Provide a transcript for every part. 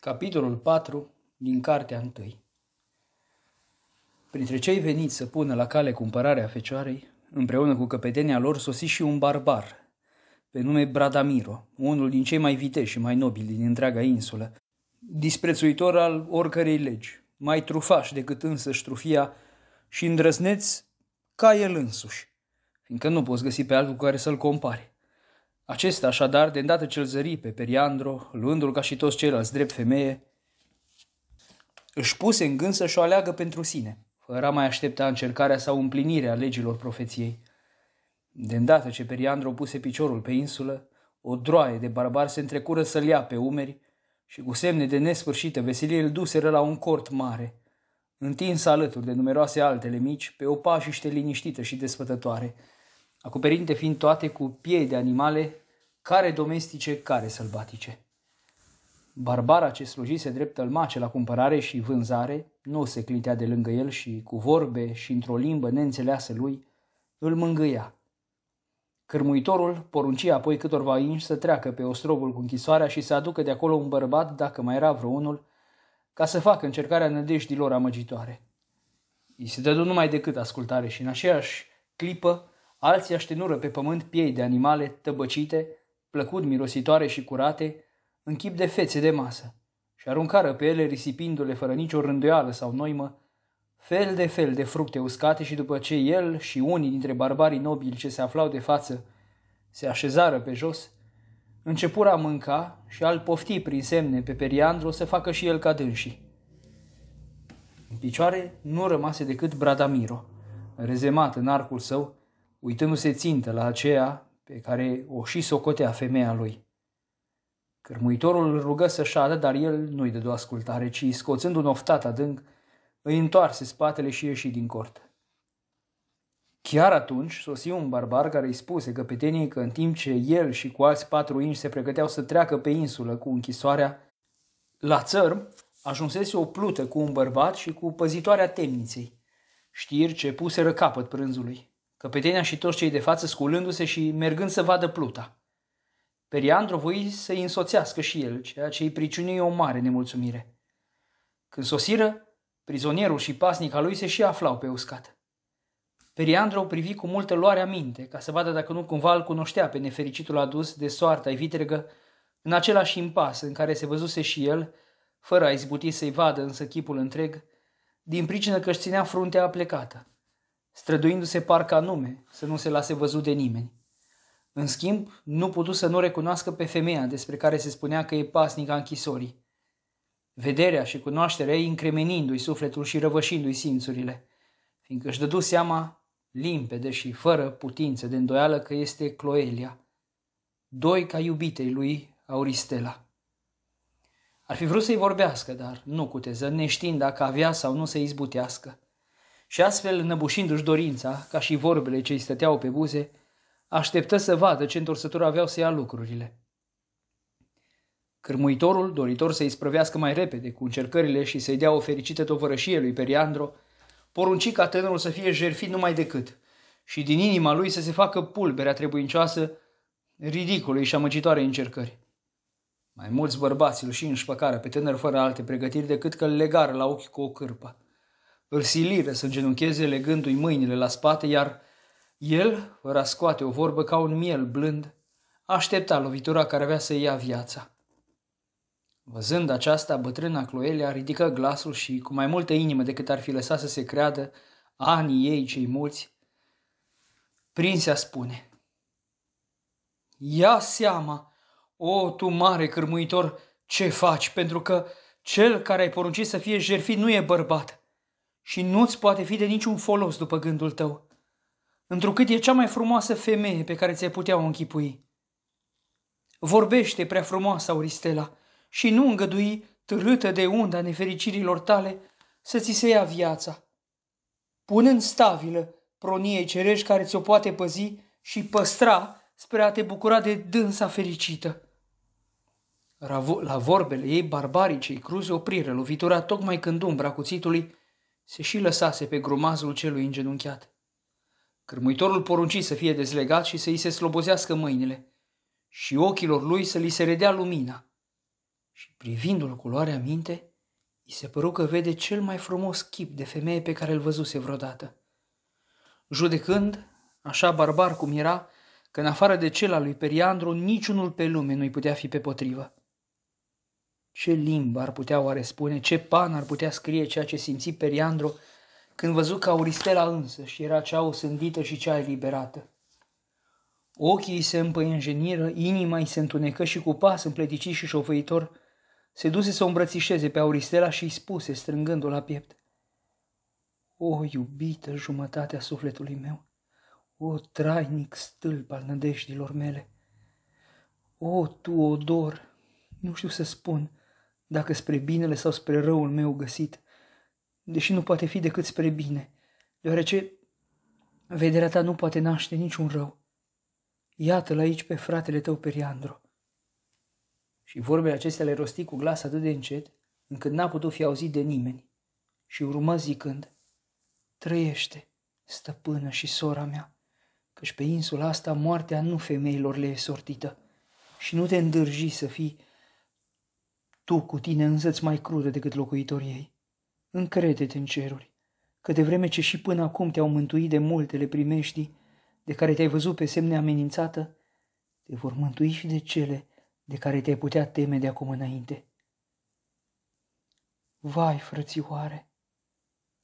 Capitolul 4 din Cartea 1 Printre cei veniți să pună la cale cumpărarea fecioarei, împreună cu căpetenia lor sosi și un barbar, pe nume Bradamiro, unul din cei mai viteși și mai nobili din întreaga insulă, disprețuitor al oricărei legi, mai trufaș decât însă ștrufia și îndrăzneț ca el însuși, fiindcă nu poți găsi pe altul cu care să-l compare. Acesta, așadar, de îndată ce-l zări pe Periandro, luându-l ca și toți ceilalți drept femeie, își puse în gând să-și o aleagă pentru sine, fără a mai aștepta încercarea sau împlinirea legilor profeției. De îndată ce Periandro puse piciorul pe insulă, o droaie de barbar se întrecură să-l ia pe umeri și cu semne de nesfârșită veselie îl duseră la un cort mare, întins alături de numeroase altele mici, pe o pașiște liniștită și desfătătoare, acoperinte fiind toate cu piei de animale, care domestice, care sălbatice. Barbara ce slujise drept tălmace la cumpărare și vânzare, nu se clitea de lângă el și, cu vorbe și într-o limbă neînțeleasă lui, îl mângâia. Cârmuitorul porunci apoi câtorva inși să treacă pe ostrovul cu închisoarea și să aducă de acolo un bărbat, dacă mai era vreunul, ca să facă încercarea nădejdilor amăgitoare. Îi se dădu numai decât ascultare și în aceeași clipă Alții aștenură pe pământ piei de animale tăbăcite, plăcut mirositoare și curate, în chip de fețe de masă, și aruncară pe ele, risipindu-le fără nicio rânduială sau noimă, fel de fel de fructe uscate și după ce el și unii dintre barbarii nobili ce se aflau de față se așezară pe jos, începură a mânca și al pofti prin semne pe Periandro să facă și el ca dânsii. În picioare nu rămase decât Bradamiro, rezemat în arcul său, uitându-se țintă la aceea pe care o și socotea femeia lui. Cărmuitorul îl rugă să șadă, dar el nu-i dădu ascultare, ci, scoțând un oftat adânc, îi întoarse spatele și ieși din cort. Chiar atunci sosi un barbar care îi spuse căpeteniei că în timp ce el și cu alți patru inși se pregăteau să treacă pe insulă cu închisoarea, la țărm ajunsese o plută cu un bărbat și cu păzitoarea temniței, știri ce puseră capăt prânzului. Căpetenia și toți cei de față sculându-se și mergând să vadă pluta. Periandro voi să-i însoțească și el, ceea ce îi priciuni o mare nemulțumire. Când sosiră, prizonierul și pasnica lui se și aflau pe uscat. Periandro privi cu multă luare minte, ca să vadă dacă nu cumva îl cunoștea pe nefericitul adus de soarta vitregă în același impas în care se văzuse și el, fără a izbuti să-i vadă însă chipul întreg, din pricină că își ținea fruntea plecată străduindu-se parcă anume să nu se lase văzut de nimeni. În schimb, nu putu să nu recunoască pe femeia despre care se spunea că e pasnica închisorii. Vederea și cunoașterea ei încremenindu-i sufletul și răvășindu-i simțurile, fiindcă își dădu seama, limpede și fără putință de îndoială, că este Cloelia, doi ca iubitei lui Auristela. Ar fi vrut să-i vorbească, dar nu cuteză, neștiind dacă avea sau nu să izbutească și astfel, înăbușindu-și dorința, ca și vorbele ce îi stăteau pe buze, așteptă să vadă ce întorsător aveau să ia lucrurile. Cârmuitorul, doritor să-i sprăvească mai repede cu încercările și să-i dea o fericită tovărășie lui Periandro, porunci ca tânărul să fie jerfit numai decât și din inima lui să se facă pulberea trebuincioasă ridicolei și amăgitoare încercări. Mai mulți bărbați îl și înșpăcară pe tânăr fără alte pregătiri decât că îl legară la ochi cu o cârpă. Îl silire să îngenuncheze legându-i mâinile la spate, iar el, fără a scoate o vorbă ca un miel blând, aștepta lovitura care avea să ia viața. Văzând aceasta, bătrâna Cloelia ridică glasul și, cu mai multă inimă decât ar fi lăsat să se creadă, anii ei cei mulți, prinsea spune, Ia seama, o, tu mare cârmuitor, ce faci, pentru că cel care ai poruncit să fie jertfit nu e bărbat, și nu-ți poate fi de niciun folos după gândul tău, întrucât e cea mai frumoasă femeie pe care ți-ai putea o închipui. Vorbește, prea frumoasă, Auristela, și nu îngădui, târâtă de unda nefericirilor tale, să ți se ia viața. Pune în stabilă proniei cerești care ți-o poate păzi și păstra spre a te bucura de dânsa fericită. La vorbele ei, barbarii cei cruzi opriră lovitura tocmai când umbra cuțitului se și lăsase pe grumazul celui îngenunchiat. Cârmuitorul porunci să fie dezlegat și să îi se slobozească mâinile și ochilor lui să li se redea lumina. și privindu-l cu luarea minte, îi se păru că vede cel mai frumos chip de femeie pe care îl văzuse vreodată. Judecând, așa barbar cum era, că în afară de cel al lui Periandru, niciunul pe lume nu-i putea fi pe potrivă. Ce limbă ar putea oare spune, ce pan ar putea scrie ceea ce simți Periandru când văzu că Auristela însă și era cea osândită și cea eliberată. Ochii îi se împăienjeniră, inima îi se întunecă și cu pas împleticit și șofăitor, se duse să o îmbrățișeze pe Auristela și îi spuse, strângându-o la piept. O, iubită jumătatea sufletului meu, o, trainic stâlp al nădejdilor mele, o, tu, odor, nu știu să spun dacă spre binele sau spre răul meu găsit, deși nu poate fi decât spre bine, deoarece vederea ta nu poate naște niciun rău. Iată-l aici pe fratele tău Periandro. Și vorbele acestea le rosti cu glas atât de încet, încât n-a putut fi auzit de nimeni. Și urmă zicând, Trăiește, stăpână și sora mea, căci pe insula asta moartea nu femeilor le e sortită și nu te îndârji să fii tu cu tine însăți mai crudă decât locuitorii ei. Încrede-te în ceruri, că de vreme ce și până acum te-au mântuit de multele primești, de care te-ai văzut pe semne amenințată, te vor mântui și de cele de care te-ai putea teme de acum înainte. Vai, frățioare,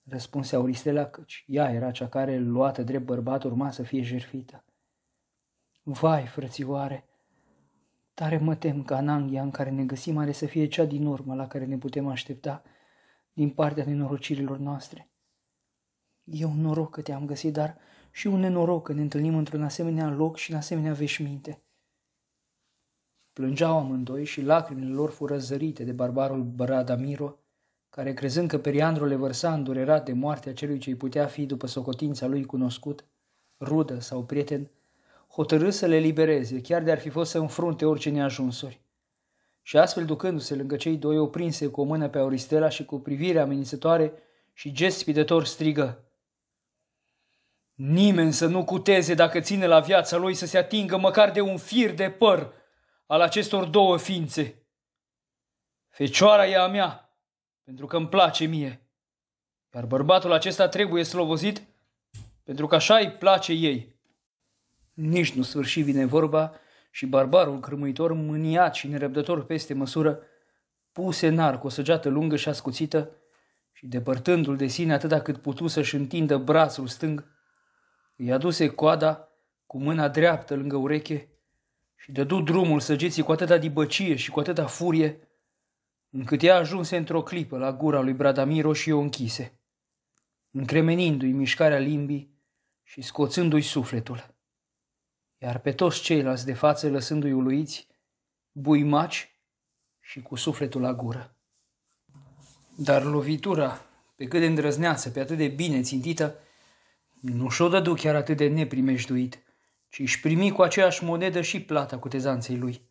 răspunse Auristela căci ea era cea care, luată drept bărbat, urma să fie jerfită. Vai, frățioare, tare mă tem ca ananghia în care ne găsim are să fie cea din urmă la care ne putem aștepta din partea nenorocirilor noastre. E un noroc că te-am găsit, dar și un nenoroc că ne întâlnim într-un asemenea loc și în asemenea veșminte. Plângeau amândoi și lacrimile lor fură zărite de barbarul Bradamiro, care, crezând că Periandru le vărsa îndurerat de moartea celui ce-i putea fi după socotința lui cunoscut, rudă sau prieten, hotărâ să le libereze, chiar de ar fi fost să înfrunte orice neajunsuri. Și astfel, ducându-se lângă cei doi, oprinse cu o mână pe Auristela și cu privire amenințătoare și gest spidător strigă. Nimeni să nu cuteze dacă ține la viața lui să se atingă măcar de un fir de păr al acestor două ființe. Fecioara e a mea, pentru că îmi place mie, iar bărbatul acesta trebuie slovozit pentru că așa îi place ei. Nici nu sfârși vine vorba și barbarul crâmâitor, mâniat și nerăbdător peste măsură, puse în arc o săgeată lungă și ascuțită și, depărtându-l de sine atâta cât putu să-și întindă brațul stâng, îi aduse coada cu mâna dreaptă lângă ureche și dădu drumul săgeții cu atâta dibăcie și cu atâta furie, încât ea ajunse într-o clipă la gura lui Bradamiro și o închise, încremenindu-i mișcarea limbii și scoțându-i sufletul. Iar pe toți ceilalți de față lăsându-i uluiți, buimaci și cu sufletul la gură. Dar lovitura, pe cât de îndrăzneață, pe atât de bine țintită, nu și-o dădu chiar atât de neprimejduit, ci își primi cu aceeași monedă și plata cu tezanței lui.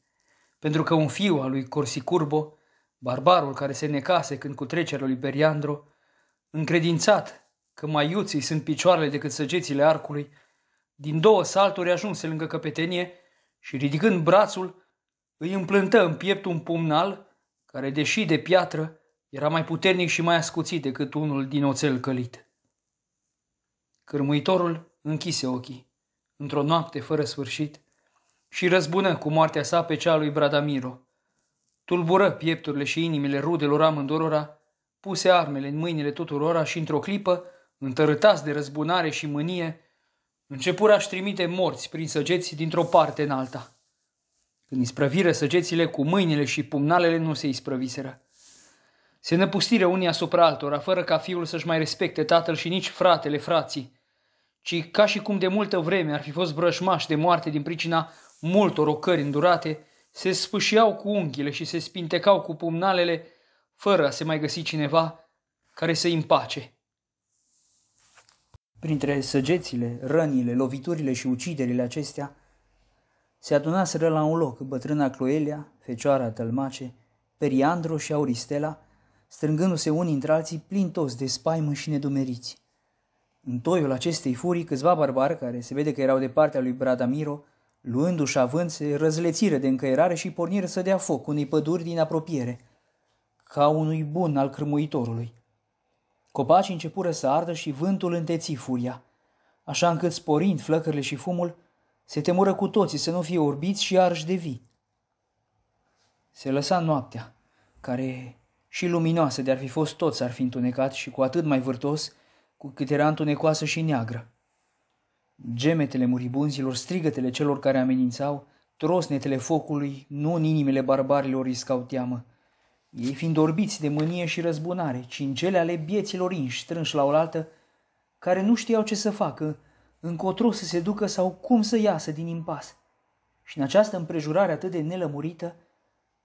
Pentru că un fiu al lui Corsicurbo, barbarul care se necase când cu trecerea lui Periandro, încredințat că mai iuții sunt picioarele decât săgețile arcului, din două salturi ajunse lângă căpetenie și ridicând brațul, îi împlântă în piept un pumnal care, deși de piatră, era mai puternic și mai ascuțit decât unul din oțel călit. Cârmuitorul închise ochii într-o noapte fără sfârșit și răzbună cu moartea sa pe cea lui Bradamiro. Tulbură piepturile și inimile rudelor amândorora, puse armele în mâinile tuturora și într-o clipă, întărâtați de răzbunare și mânie, începură a-și trimite morți prin săgeți dintr-o parte în alta. Când isprăviră săgețile cu mâinile și pumnalele, nu se isprăviseră. Se năpustiră unii asupra altora, fără ca fiul să-și mai respecte tatăl și nici fratele frații, ci ca și cum de multă vreme ar fi fost brășmași de moarte din pricina multor ocări îndurate, se spâșiau cu unghiile și se spintecau cu pumnalele, fără a se mai găsi cineva care să-i împace. Printre săgețile, rănile, loviturile și uciderile acestea, se adunaseră la un loc bătrâna Cloelia, fecioara Tălmace, Periandro și Auristela, strângându-se unii între alții plin toți de spaimă și nedumeriți. În toiul acestei furii, câțiva barbari, care se vede că erau de partea lui Bradamiro, Luându-și având, se răzlețire de încăierare și porniră să dea foc unei păduri din apropiere, ca unui bun al crâmuitorului. Copacii începură să ardă și vântul înteți furia, așa încât sporind flăcările și fumul, se temură cu toții să nu fie orbiți și arși de vii. Se lăsa noaptea, care și luminoasă de ar fi fost toți ar fi întunecat și cu atât mai vârtos cu cât era întunecoasă și neagră. Gemetele muribunzilor, strigătele celor care amenințau, trosnetele focului, nu în inimile barbarilor iscau teamă. Ei fiind orbiți de mânie și răzbunare, ci în cele ale bieților inși strânși la oaltă, care nu știau ce să facă, încotro să se ducă sau cum să iasă din impas. Și în această împrejurare atât de nelămurită,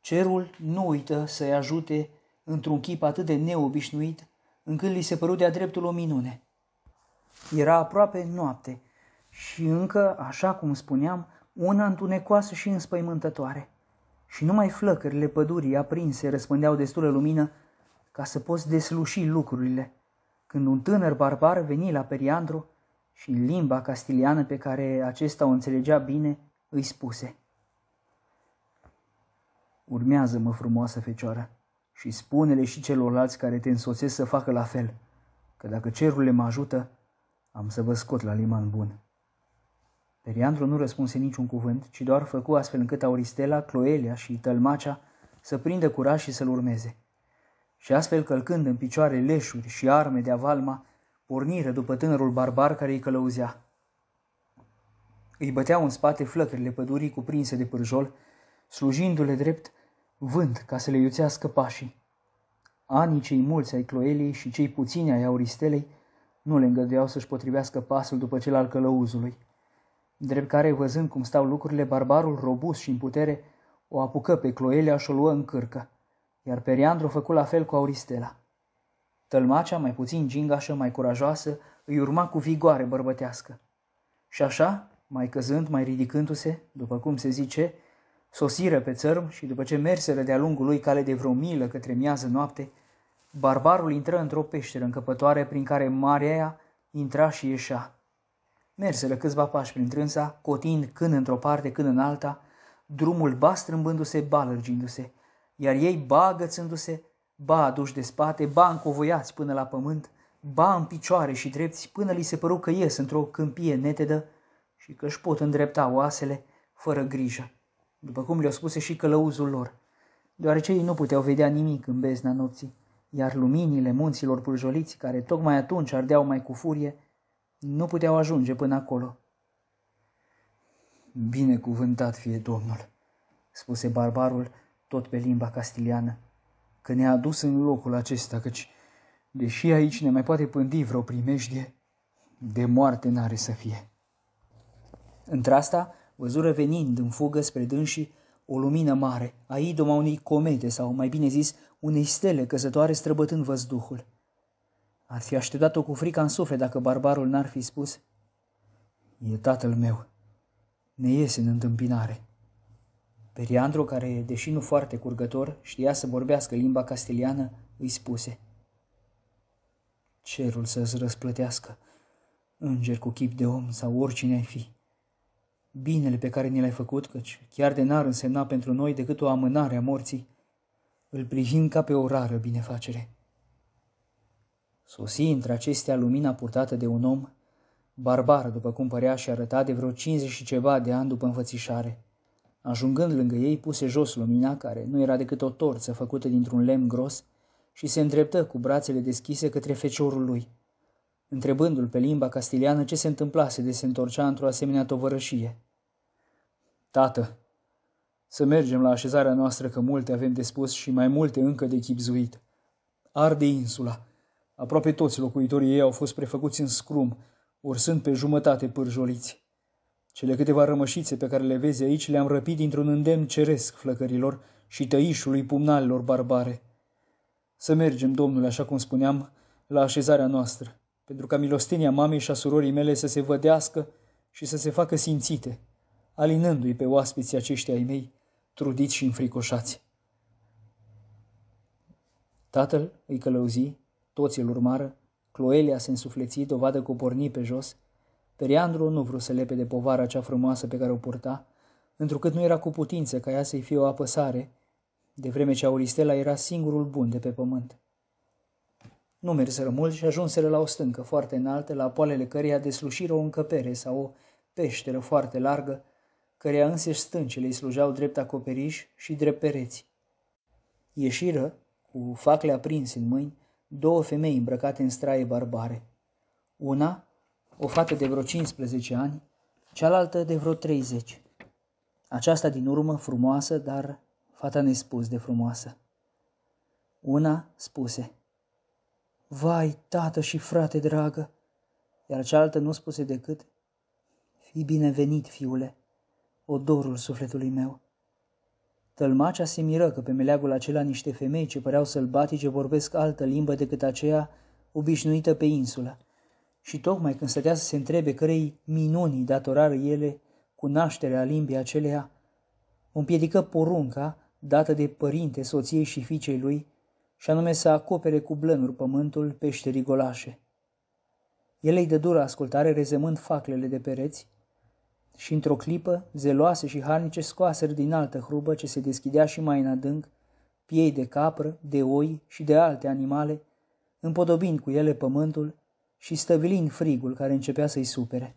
cerul nu uită să-i ajute într-un chip atât de neobișnuit, încât li se păru de-a dreptul o minune. Era aproape noapte și încă, așa cum spuneam, una întunecoasă și înspăimântătoare. Și numai flăcările pădurii aprinse răspândeau destulă lumină ca să poți desluși lucrurile, când un tânăr barbar veni la Periandru și în limba castiliană pe care acesta o înțelegea bine, îi spuse Urmează-mă, frumoasă fecioară, și spune-le și celorlalți care te însoțesc să facă la fel, că dacă cerurile mă ajută, am să vă scot la liman bun. Periandru nu răspunse niciun cuvânt, ci doar făcu astfel încât Auristela, Cloelia și Tălmacea să prindă curaj și să-l urmeze. Și astfel, călcând în picioare leșuri și arme de avalma, porniră după tânărul barbar care îi călăuzea. Îi băteau în spate flăcările pădurii cuprinse de pârjol, slujindu-le drept vânt ca să le iuțească pașii. Anii cei mulți ai Cloeliei și cei puțini ai Auristelei nu le îngăduiau să-și potrivească pasul după cel al călăuzului. Drept care, văzând cum stau lucrurile, barbarul, robust și în putere, o apucă pe Cloelia și o luă în cârcă, iar Periandru făcu la fel cu Auristela. Tălmacea, mai puțin gingașă, mai curajoasă, îi urma cu vigoare bărbătească. Și așa, mai căzând, mai ridicându-se, după cum se zice, Sosiră pe țărm și după ce merseră de-a lungul lui cale de vreo milă către miază noapte, barbarul intră într-o peșteră încăpătoare prin care marea intra și ieșea. Merseră câțiva pași prin trânsa, cotind când într-o parte, când în alta, drumul ba strâmbându-se, ba lărgindu-se, iar ei ba agățându-se, ba aduși de spate, ba încovoiați până la pământ, ba în picioare și drepți, până li se păru că ies într-o câmpie netedă și că își pot îndrepta oasele fără grijă după cum le-au spuse și călăuzul lor, deoarece ei nu puteau vedea nimic în bezna nopții, iar luminile munților pârjoliți, care tocmai atunci ardeau mai cu furie, nu puteau ajunge până acolo. Binecuvântat fie Domnul, spuse barbarul, tot pe limba castiliană, că ne-a adus în locul acesta, căci, deși aici ne mai poate pândi vreo primejdie, de moarte n-are să fie. Într-asta, văzură venind în fugă spre dânsii o lumină mare, a idoma unei comete sau, mai bine zis, unei stele căzătoare străbătând văzduhul. Ar fi așteptat-o cu frica în suflet dacă barbarul n-ar fi spus E tatăl meu, ne iese în întâmpinare. Periandro, care, deși nu foarte curgător, știa să vorbească limba castiliană, îi spuse Cerul să-ți răsplătească, înger cu chip de om sau oricine ai fi binele pe care ni l-ai făcut, căci chiar de n-ar însemna pentru noi decât o amânare a morții, îl privim ca pe o rară binefacere. Sosi între acestea lumina purtată de un om, barbar după cum părea și arăta de vreo 50 și ceva de ani după înfățișare. Ajungând lângă ei, puse jos lumina, care nu era decât o torță făcută dintr-un lemn gros, și se îndreptă cu brațele deschise către feciorul lui – întrebându-l pe limba castiliană ce se întâmplase de se întorcea într-o asemenea tovărășie. Tată, să mergem la așezarea noastră că multe avem de spus și mai multe încă de chipzuit. Arde insula. Aproape toți locuitorii ei au fost prefăcuți în scrum, ursând pe jumătate pârjoliți. Cele câteva rămășițe pe care le vezi aici le-am răpit dintr-un îndemn ceresc flăcărilor și tăișului pumnalilor barbare. Să mergem, domnule, așa cum spuneam, la așezarea noastră pentru ca milostenia mamei și a surorii mele să se vădească și să se facă simțite, alinându-i pe oaspeții aceștia ai mei, trudiți și înfricoșați. Tatăl îi călăuzi, toți îl urmară, Cloelia se însufleți, dovadă cu porni pe jos, Periandru nu vrut să lepe de povara cea frumoasă pe care o purta, întrucât nu era cu putință ca ea să-i fie o apăsare, de vreme ce Auristela era singurul bun de pe pământ. Nu merseră mult și ajunseră la o stâncă foarte înaltă, la poalele căreia deslușiră o încăpere sau o peșteră foarte largă, căreia însăși stâncile îi slujeau drept acoperiș și drept pereți. Ieșiră, cu facle aprinse în mâini, două femei îmbrăcate în straie barbare. Una, o fată de vreo 15 ani, cealaltă de vreo 30. Aceasta din urmă frumoasă, dar fata nespus de frumoasă. Una spuse, Vai, tată și frate dragă, iar cealaltă nu spuse decât, Fii binevenit, fiule, odorul sufletului meu. Tălmacea se miră că pe meleagul acela niște femei ce păreau sălbatice vorbesc altă limbă decât aceea obișnuită pe insulă. Și tocmai când stătea să se întrebe cărei minunii datorară ele cu nașterea limbii aceleia, împiedică porunca dată de părinte soției și fiicei lui, și anume să acopere cu blănuri pământul peșterii golașe. El îi dă dură ascultare rezemând faclele de pereți și într-o clipă, zeloase și harnice scoaseră din altă hrubă ce se deschidea și mai în adânc, piei de capră, de oi și de alte animale, împodobind cu ele pământul și stăvilind frigul care începea să-i supere.